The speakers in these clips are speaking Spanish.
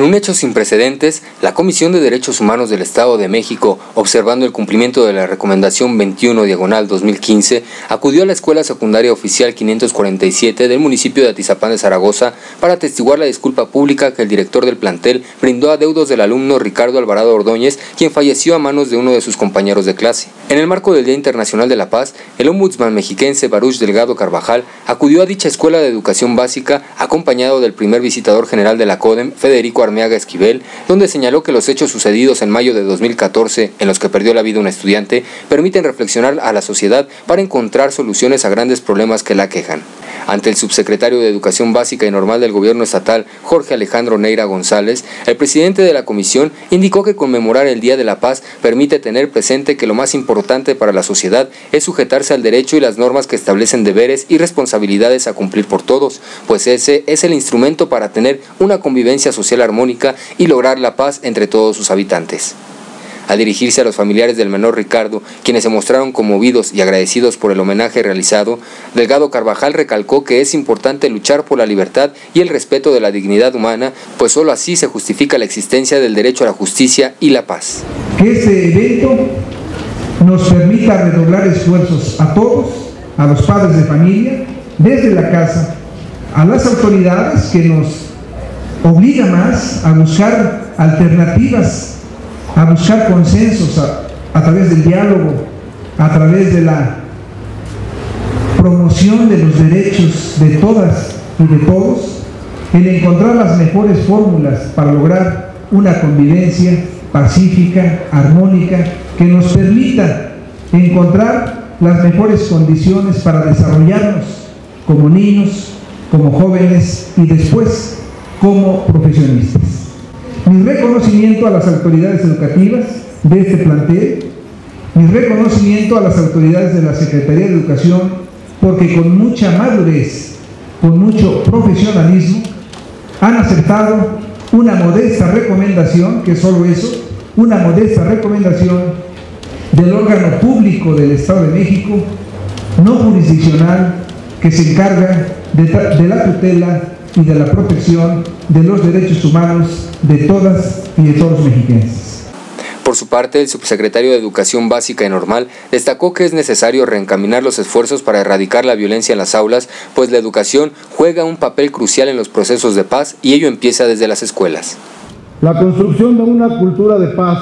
En un hecho sin precedentes, la Comisión de Derechos Humanos del Estado de México, observando el cumplimiento de la Recomendación 21 Diagonal 2015, acudió a la Escuela Secundaria Oficial 547 del municipio de Atizapán de Zaragoza para atestiguar la disculpa pública que el director del plantel brindó a deudos del alumno Ricardo Alvarado Ordóñez, quien falleció a manos de uno de sus compañeros de clase. En el marco del Día Internacional de la Paz, el ombudsman mexiquense Baruch Delgado Carvajal acudió a dicha escuela de educación básica acompañado del primer visitador general de la CODEM, Federico Esquivel, donde señaló que los hechos sucedidos en mayo de 2014, en los que perdió la vida un estudiante, permiten reflexionar a la sociedad para encontrar soluciones a grandes problemas que la quejan. Ante el subsecretario de Educación Básica y Normal del Gobierno Estatal, Jorge Alejandro Neira González, el presidente de la comisión indicó que conmemorar el Día de la Paz permite tener presente que lo más importante para la sociedad es sujetarse al derecho y las normas que establecen deberes y responsabilidades a cumplir por todos, pues ese es el instrumento para tener una convivencia social armónica y lograr la paz entre todos sus habitantes. Al dirigirse a los familiares del menor Ricardo, quienes se mostraron conmovidos y agradecidos por el homenaje realizado, Delgado Carvajal recalcó que es importante luchar por la libertad y el respeto de la dignidad humana, pues sólo así se justifica la existencia del derecho a la justicia y la paz. Que este evento nos permita redoblar esfuerzos a todos, a los padres de familia, desde la casa, a las autoridades que nos obliga más a buscar alternativas a buscar consensos a, través del diálogo, a través de la promoción de los derechos de todas y de todos, en encontrar las mejores fórmulas para lograr una convivencia pacífica, armónica, que nos permita encontrar las mejores condiciones para desarrollarnos como niños, como jóvenes y después como profesionistas. Mi reconocimiento a las autoridades educativas de este plantel, mi reconocimiento a las autoridades de la Secretaría de Educación, porque con mucha madurez, con mucho profesionalismo, han aceptado una modesta recomendación, que es solo eso, una modesta recomendación del órgano público del Estado de México, no jurisdiccional, que se encarga de, de la tutela y de la protección de los derechos humanos de todas y de todos los mexicanos. Por su parte, el subsecretario de Educación Básica y Normal destacó que es necesario reencaminar los esfuerzos para erradicar la violencia en las aulas, pues la educación juega un papel crucial en los procesos de paz y ello empieza desde las escuelas. La construcción de una cultura de paz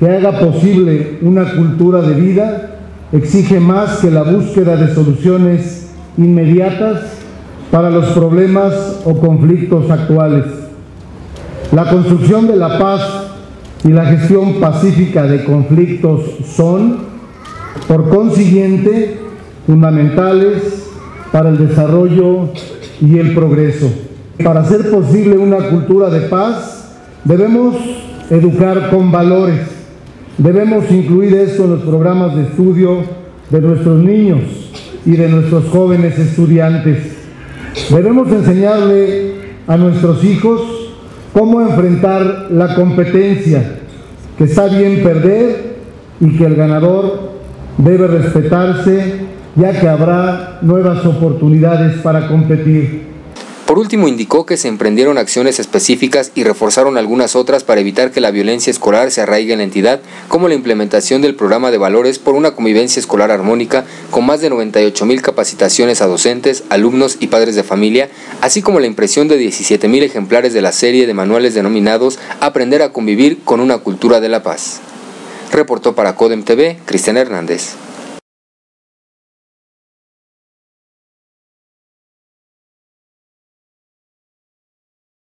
que haga posible una cultura de vida exige más que la búsqueda de soluciones inmediatas para los problemas o conflictos actuales. La construcción de la paz y la gestión pacífica de conflictos son, por consiguiente, fundamentales para el desarrollo y el progreso. Para hacer posible una cultura de paz, debemos educar con valores. Debemos incluir esto en los programas de estudio de nuestros niños y de nuestros jóvenes estudiantes. Debemos enseñarle a nuestros hijos cómo enfrentar la competencia, que está bien perder y que el ganador debe respetarse, ya que habrá nuevas oportunidades para competir. Por último, indicó que se emprendieron acciones específicas y reforzaron algunas otras para evitar que la violencia escolar se arraigue en la entidad, como la implementación del programa de valores por una convivencia escolar armónica con más de 98 mil capacitaciones a docentes, alumnos y padres de familia, así como la impresión de 17 mil ejemplares de la serie de manuales denominados Aprender a convivir con una cultura de la paz. Reportó para Codem TV Cristian Hernández.